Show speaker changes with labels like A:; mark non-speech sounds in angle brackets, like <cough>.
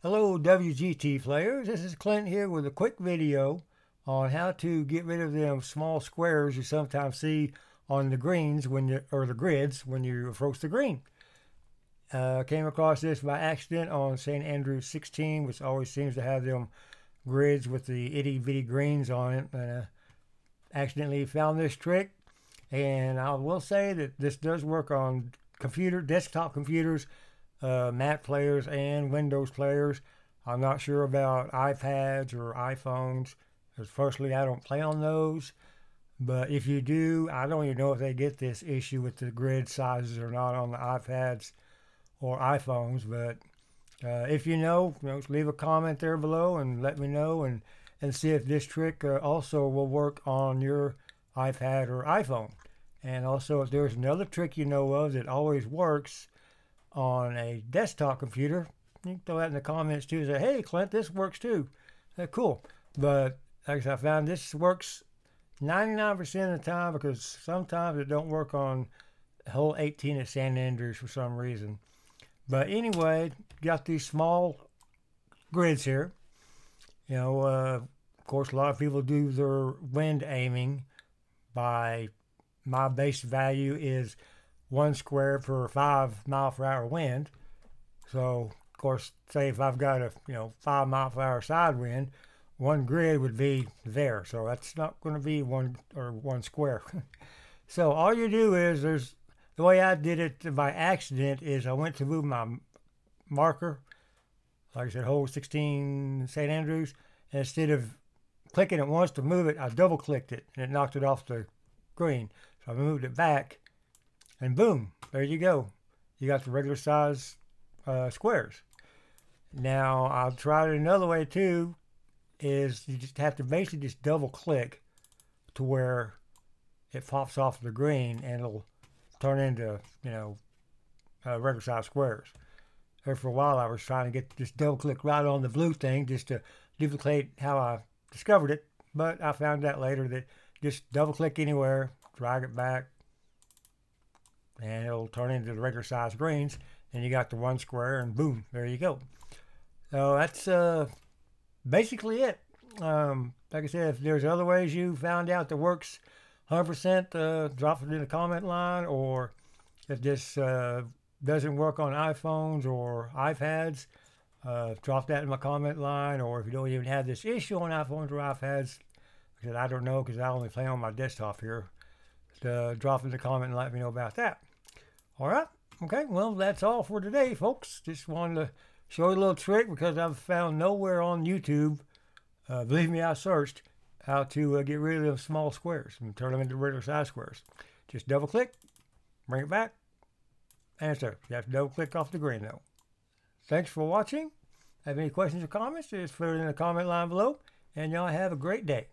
A: Hello WGT players, this is Clint here with a quick video on how to get rid of them small squares you sometimes see on the greens when you or the grids when you approach the green. Uh, came across this by accident on St. Andrews 16 which always seems to have them grids with the itty bitty greens on it and uh, accidentally found this trick and I will say that this does work on computer desktop computers uh, Mac players and Windows players. I'm not sure about iPads or iPhones, because firstly, I don't play on those. But if you do, I don't even know if they get this issue with the grid sizes or not on the iPads or iPhones. But uh, if you know, you know, leave a comment there below and let me know and, and see if this trick uh, also will work on your iPad or iPhone. And also, if there's another trick you know of that always works, on a desktop computer, you can throw that in the comments too. Say, hey, Clint, this works too. That's cool. But like I said, I found this works 99% of the time because sometimes it don't work on hole 18 at St. Andrews for some reason. But anyway, got these small grids here. You know, uh, of course, a lot of people do their wind aiming by my base value is one square per five mile per hour wind. So, of course, say if I've got a you know five mile per hour side wind, one grid would be there. So that's not going to be one or one square. <laughs> so all you do is there's the way I did it by accident is I went to move my marker, like I said, hole 16 St. Andrews, and instead of clicking it once to move it, I double clicked it and it knocked it off the green. So I moved it back and boom, there you go. You got the regular size uh, squares. Now I'll try it another way too. Is you just have to basically just double click to where it pops off the green and it'll turn into you know uh, regular size squares. There for a while I was trying to get just double click right on the blue thing just to duplicate how I discovered it, but I found out later that just double click anywhere, drag it back, and it'll turn into the regular size greens. And you got the one square and boom there you go. So that's uh, basically it. Um, like I said if there's other ways you found out that works 100% uh, drop it in the comment line. Or if this uh, doesn't work on iPhones or iPads uh, drop that in my comment line. Or if you don't even have this issue on iPhones or iPads because I don't know because I only play on my desktop here to drop in the comment and let me know about that all right. Okay. Well, that's all for today, folks. Just wanted to show you a little trick because I've found nowhere on YouTube, uh, believe me, I searched how to uh, get rid of small squares and turn them into regular size squares. Just double click, bring it back, there. You have to double click off the green though. Thanks for watching. Have any questions or comments? Just put it in the comment line below. And y'all have a great day.